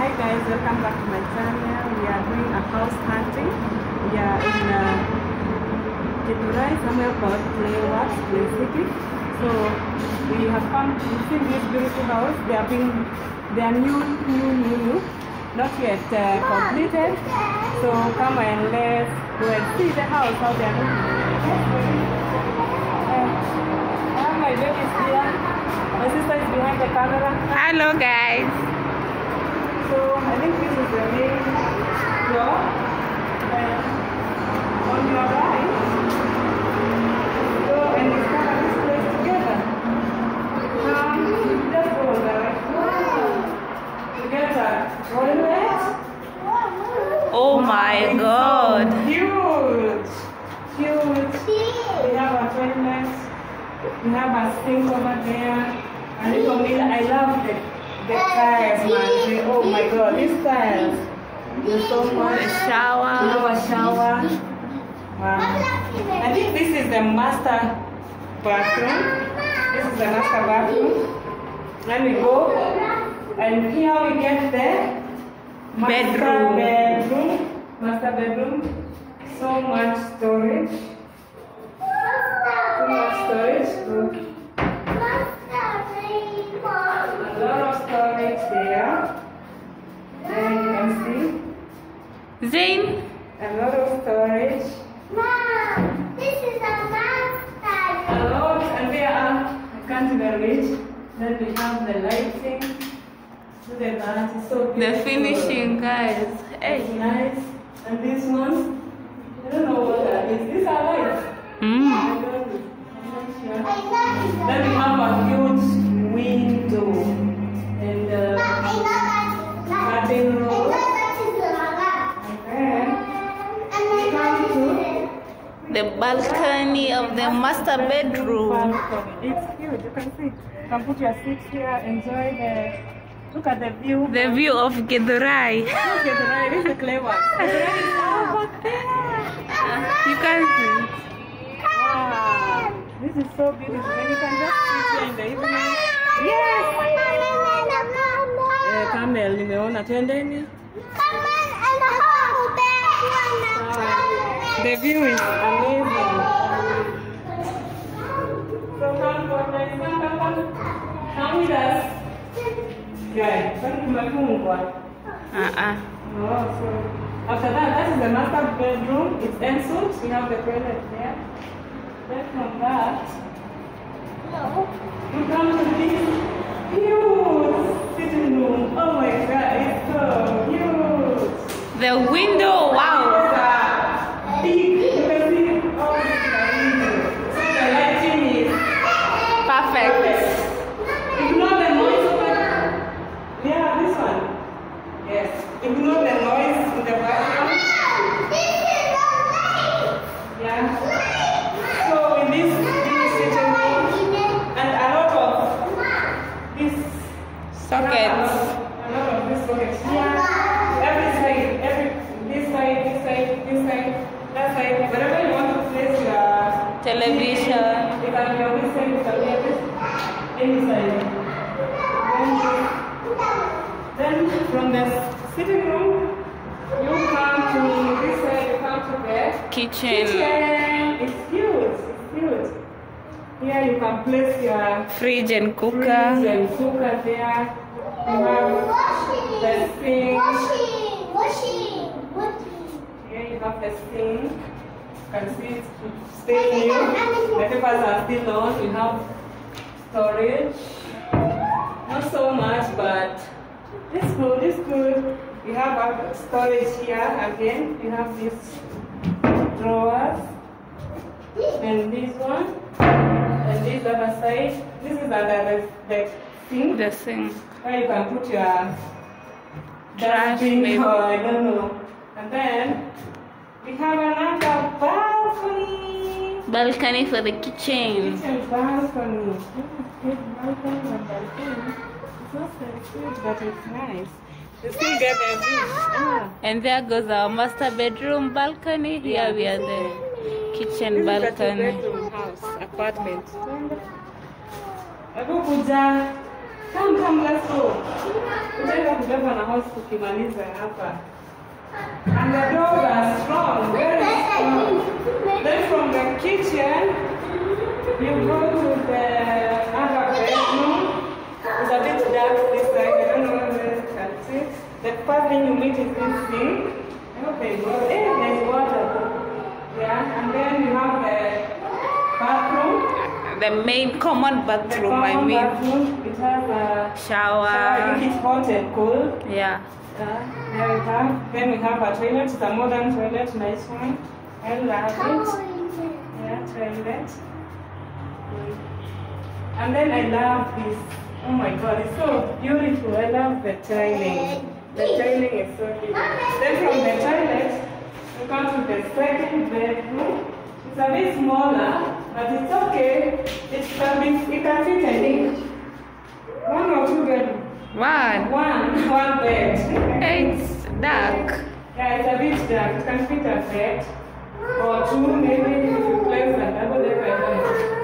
Hi guys, welcome back to my channel. We are doing a house hunting. We are in uh, Githurai, somewhere called Clayworks, Clay City. So we have come to see this beautiful house. They are being, they are new, new, new, new, not yet uh, completed. So come and let's go and see the house how they are doing. Uh, I have my here. My sister is behind the camera. Hello guys. So I think this is the main floor. And on your right, go and discover this place together. Um, just go on the right. Together. What is that? Oh my god. Huge. Huge. We have a toilet. We have a sink over there. A little mirror. I love the, the man. Oh my god, these time. They're so much. The We shower. have a shower. Wow. I think this is the master bathroom. This is the master bathroom. Then we go, and here we get the master Bedroom. bedroom. Master bedroom. So much storage. So much storage. Good. A lot of storage there. There you can see. Zain. A lot of storage. Mom, this is a lot, and there are, I can't even reach. Then we have the lighting. Look at that, it's so beautiful. The finishing guys. It's nice. And this one, I don't know what that is. These are lights. Mm. I don't know. I'm not sure. Then we have a huge window and uh, The balcony of the master bedroom. It's huge. You can see. You can put your seat here, enjoy the. Look at the view. The view of Githurai. Look at the. This is clever. The right is over there. You can see. Wow. This is so beautiful. And you can just sit here in the evening. Yes. Eh, Camel, nimeona twendeni. The view is amazing. So come for next time, come, with us. Yeah. Uh-uh. Oh, so after that, that is the master bedroom. It's ensuite. We have the toilet there. Then from that, you come to this huge sitting room. Oh my god, it's so huge. The window. Wow. It's, uh, big. You can see all this window. So the lighting is Perfect. perfect. Ignore the noise of the Yeah, this one. Yes. Ignore the noise in the background. Yeah. So in this this sitting room and a lot of this Sockets. a lot of here. Every side, every this side, this side, this side, that side. Wherever you want to place your Television. It can be on this side, it can be on this any side. Then, then from the sitting room, you come to this side, you come to the Kitchen. kitchen. It's huge, it's huge. Here you can place your Fridge and cooker. fridge and cooker there. You have washing, sink. Here you have the sink. You can see it's still new. The papers are still on. You have storage. Not so much, but it's good. It's good. You have a storage here again. You have these drawers and this one and this other side. This is under the, the sink The sink. where you can put your Trash, maybe. or I don't know. And then we have another balcony. Balcony for the kitchen. Kitchen balcony. Balcony and balcony. It's not so huge, but it's nice. You still get the view. Ah. And there goes our master bedroom balcony. Here we are the kitchen This is a balcony. two-bedroom house, apartment. Come, come, let's go. Tutaenda kubeba na house tukimaliza hapa. And the doors are strong, very strong. Then from the kitchen, you go to the other bedroom. It's a bit dark this side. I don't know whether you can see. The first thing you meet is this hope there's water. Eh, there's water. Yeah, and then you have the bathroom. The main common The bathroom, I common mean. bathroom. It has a shower. I Shower. think it's hot and cold. Yeah. Yeah, there we have. Then we have a toilet. It's a modern toilet, nice one. I love it. Yeah, toilet. And then I love this. Oh my god, it's so beautiful. I love the tiling. The tiling is so beautiful. Then from the toilet, we come to the second bedroom. It's a bit smaller, but it's okay. It can be, it can fit, I think, one or two bedrooms. One. One, one bed. It's dark. Yeah, it's a bit dark. It can fit a bed or two, maybe if you place a double decker.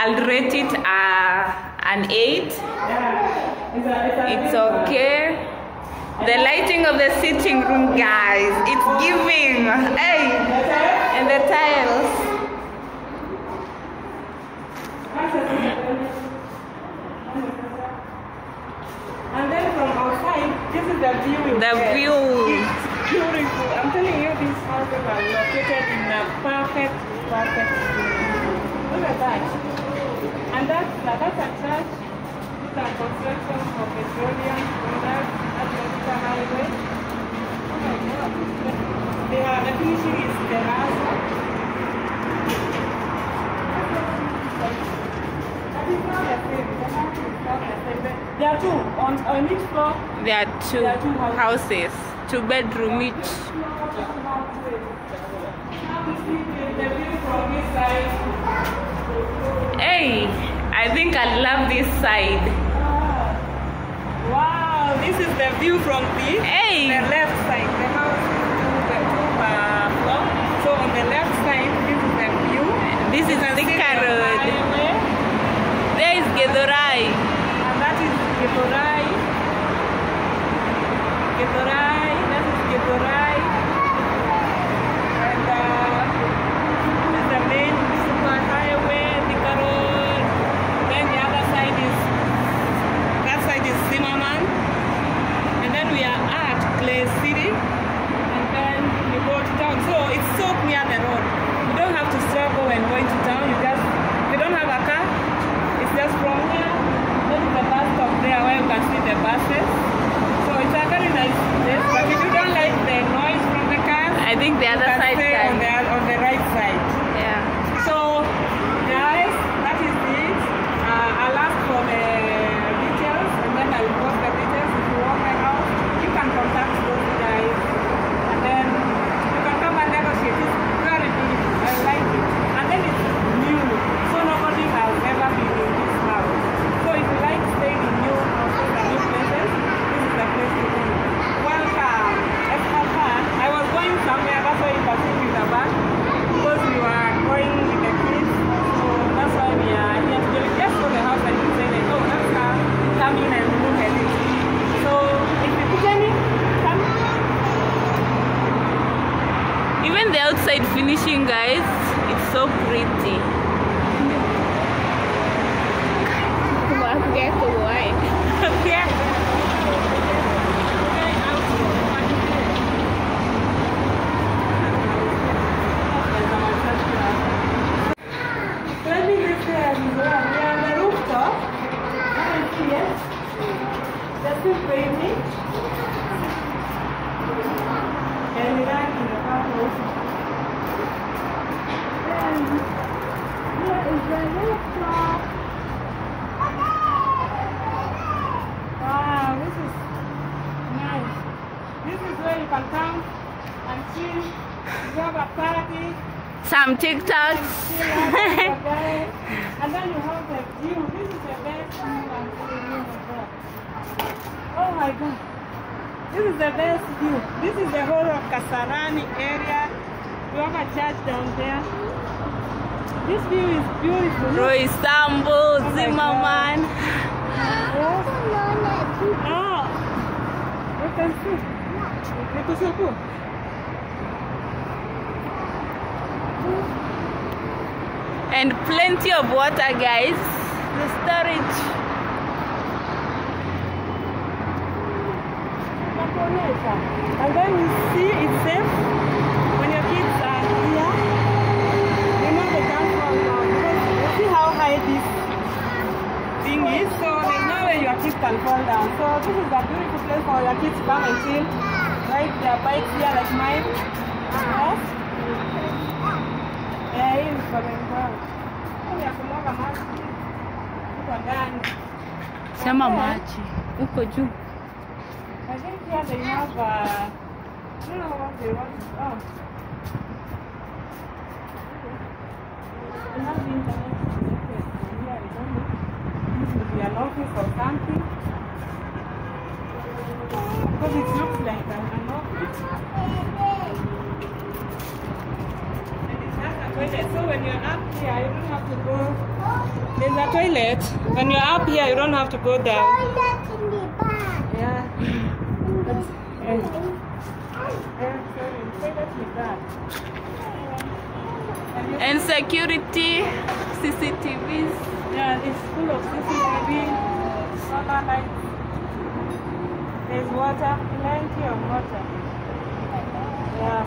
I'll rate it uh, an 8. It's, a, it's, a It's big house. okay. The lighting of the sitting room, guys, it's giving. Hey, and the tiles. And then from outside, this is the view. The get. view. It's beautiful. I'm telling you, these houses are located in a perfect, perfect. Look at that. And that's, that's a church. These are construction for petroleum products. That's the highway. Oh my God. They are, the finishing is terrazzo. That is not the same. The house is not the same. There are two on, on each floor. There are two There are two houses. houses, two bedroom each. Hey, I think I love this side. Wow, this is the view from the, Hey. the left side. The house is the two uh, floor. So on the left side, this is the view. This is You can see Thika the Road. highway, There is Githurai. And that is Githurai. Githurai. That is Githurai. And uh, this is the main super highway, Thika Road. Then the other side is that side is Zimmerman. And then we are at Clay City. And then we go to town. So it's so near the road. You don't have to struggle when going to town. You just, if you don't have a car, it's just from here. Then is the bus stop there where you can see the buses. So it's a very nice place. But if you don't like the noise from the cars, I think the you other can side. stay on the, Can. on the right side. Yeah. So, guys, that is it. Uh, I'll ask for the details and then I will post the details. If you want my house, you can contact those guys and then you can come and negotiate. It's very beautiful. I like it. And then it's new. So nobody has ever been in this house. So if you like staying in new houses and new places, this is the place to be. Welcome. Escapade. I was going somewhere, that's why you can see me in the back because we were going with the kids. So that's why we are here today. We just saw the house and we said, like, oh, let's uh, come in and look at it. So if you pick any, come. Even the outside finishing, guys, it's so pretty. Come on, get to work. Okay. Let me just Some TikToks. and then you have the view. This is the best view I'm telling you, my God. Oh my God. This is the best view. This is the whole of Kasarani area. We have a church down there. This view is beautiful. Roy Sambo, my Zimmerman. Yes. Ah, you can see. Is so cool. And plenty of water, guys. The storage. And then you see it's safe when your kids are here. You know they can't fall down because you see how high this thing is. So there's no way your kids can fall down. So this is a beautiful place for your kids to come and chill. Ride their bikes here like mine. Yes. Yeah, hii ni Kolengwang. Hii ya kumwaga maji. Huko ndani. Sema maji. Uko juu. I think here they have uh, I don't know what they want. Oh. They have the internet connected here. I don't know. This would be an office or something. Because it looks like an, an office. And it has a toilet. So when you're up here, you don't have to go. There's a toilet. When you're up here, you don't have to go down. Yeah. That's, uh, yeah, sorry. Toilet is that. And security, CCTVs. Yeah, it's full of CCTV, solar lights. There's water, plenty of water. Yeah,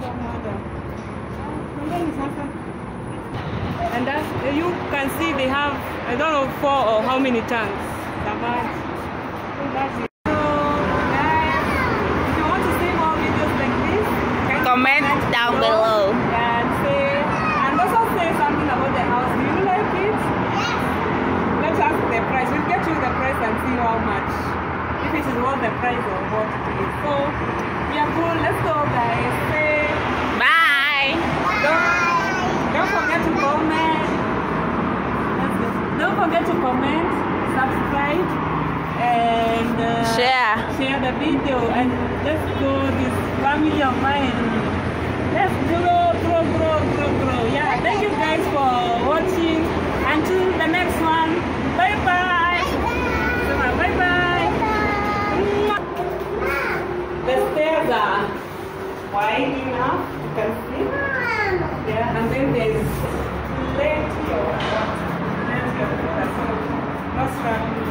some water. And then and that's, you can see they have, I don't know, four or how many tanks. Savage. So that's it. So, guys, if you want to see more videos like this, can you Comment down below. and say, and also say something about the house. Do you like it? Let's ask the price. We'll get you the price and see how much. If it is worth the price or what it is. So, we are cool. Let's go, guys. Say, Bye. don't, don't forget to comment. Let's go. Don't forget to comment, subscribe, and uh, Share. share the video and let's go this family of mine. Let's grow, grow, grow, grow, grow. Yeah, thank you guys for watching. Until the next one. Bye bye. Bye bye. The stairs are winding up. You can. Yeah, and then there's plenty of. Plenty of not struggling.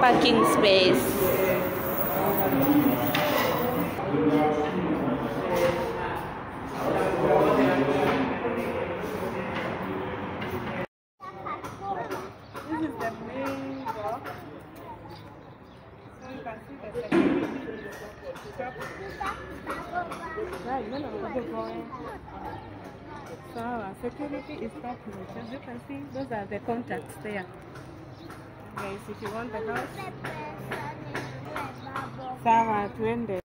Parking space. This is the main door. So you can see the security is top notch. As you can see, those are the contacts there. Guys, if you want the house, sawa, tuende.